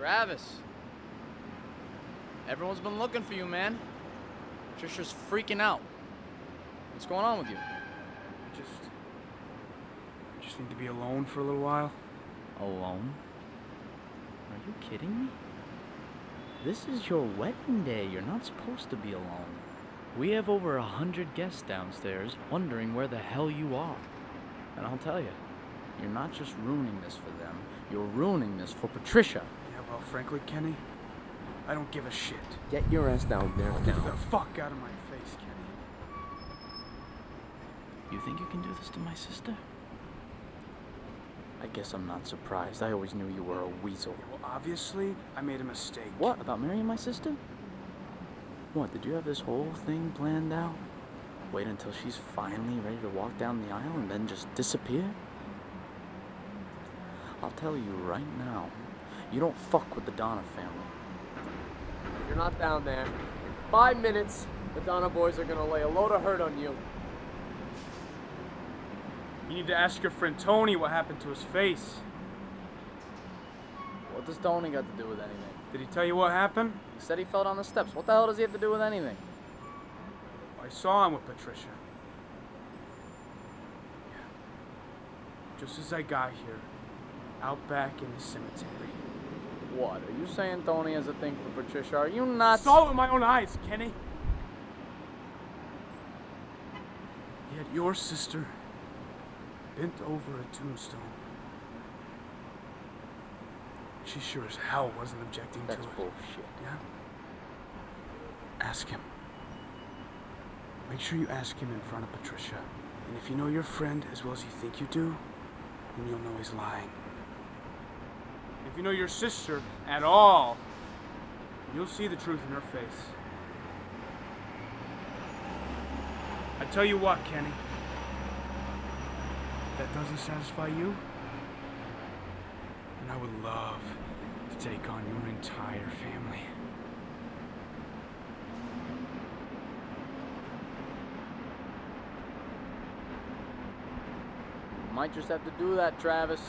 Travis. Everyone's been looking for you, man. Trisha's freaking out. What's going on with you? I just. I just need to be alone for a little while. Alone? Are you kidding me? This is your wedding day. You're not supposed to be alone. We have over a hundred guests downstairs wondering where the hell you are. And I'll tell you, you're not just ruining this for them, you're ruining this for Patricia. Yeah, well, frankly, Kenny, I don't give a shit. Get your ass down there now. Get the fuck out of my face, Kenny. You think you can do this to my sister? I guess I'm not surprised. I always knew you were a weasel. Well, obviously, I made a mistake. What? About marrying my sister? What, did you have this whole thing planned out? Wait until she's finally ready to walk down the aisle and then just disappear? I'll tell you right now, you don't fuck with the Donna family. If you're not down there, in five minutes, the Donna boys are gonna lay a load of hurt on you. You need to ask your friend Tony what happened to his face. What does Tony got to do with anything? Did he tell you what happened? He said he fell down the steps. What the hell does he have to do with anything? I saw him with Patricia. Yeah. Just as I got here, out back in the cemetery. What? Are you saying Tony has a thing for Patricia? Are you nuts? saw it with my own eyes, Kenny. Had your sister bent over a tombstone. She sure as hell wasn't objecting That's to it. That's bullshit. Yeah? Ask him. Make sure you ask him in front of Patricia. And if you know your friend as well as you think you do, then you'll know he's lying. If you know your sister at all, you'll see the truth in her face. I tell you what, Kenny. That doesn't satisfy you, and I would love to take on your entire family. Might just have to do that, Travis.